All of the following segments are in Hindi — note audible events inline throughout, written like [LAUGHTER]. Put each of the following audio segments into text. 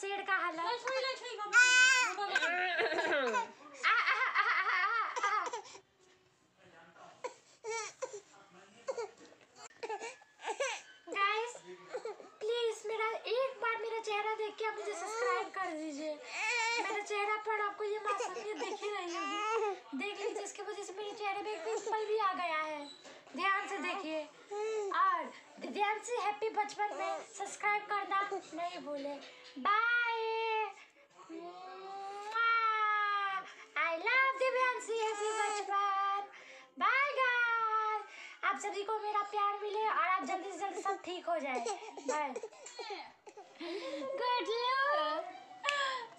शेर का हालत गाइस प्लीज़ मेरा एक बार मेरा चेहरा देख के आप मुझे सब्सक्राइब कर दीजिए। मेरे चेहरा पर आपको ये मासूमियत दिख ही रही होगी। देख लीजिए इसकी वजह से मेरे चेहरे पे एक पिंपल भी आ गया है। ध्यान से देखिए। दिव्यांशी हैप्पी बचपन में सब्सक्राइब करना नहीं भूले। Bye. I love Divyanshi happy बचपन। बाय गाइस आप सभी को मेरा प्यार मिले और आप जल्दी से जल्दी सब ठीक हो जाए। बाय। गुड लक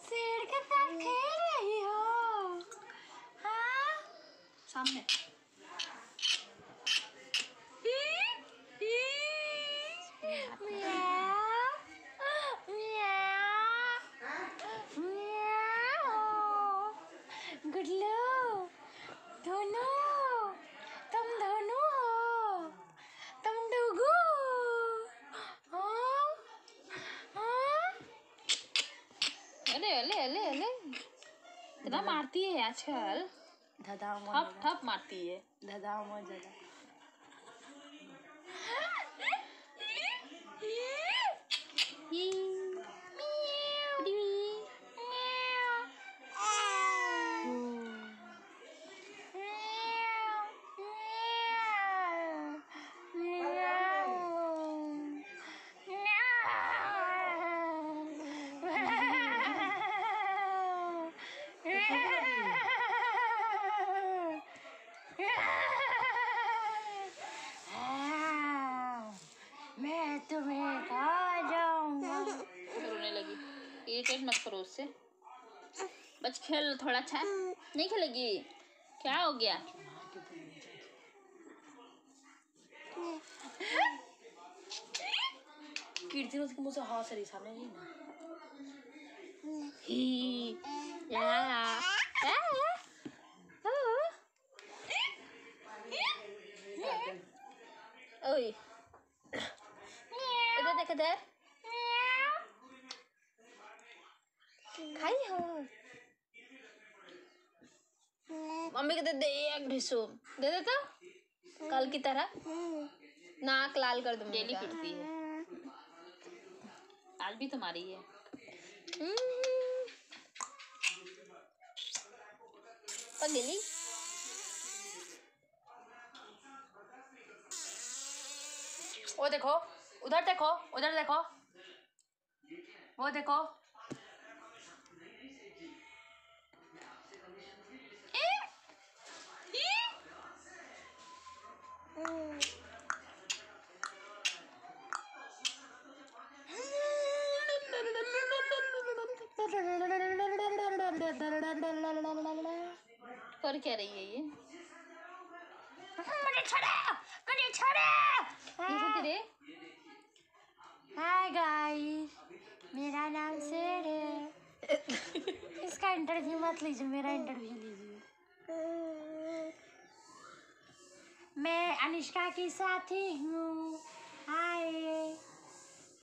शेर के साथ खेल रही हो। हाँ? सामने। अरे ले ले ले। इतना मारती है आजकल। दादा ठप ठप मारती है। दादा मज़ा मैं तुम्हें खा जाऊँगा रोने लगी। इरिटेट मत करो उससे। बस खेल थोड़ा अच्छा नहीं खेलेगी? क्या हो गया? कीर्ति उसके मुँह से हंस रही सामने नहीं ना। ही ओए। इधर देख इधर खाई हो मम्मी को दे दे एक ढिसुम दे दे तो कल की तरह। नाक लाल कर दूँगी। डेली पिटती है। आज भी तुम्हारी है। पगली वो देखो। उधर देखो उधर देखो। वो देखो। कर क्या रही है ये? मुझे छोड़ो मुझे छोड़ो। इंटरव्यू मत लीजिए मेरा इंटरव्यू लीजिए। [LAUGHS] मैं अनुष्का की साथी हूँ।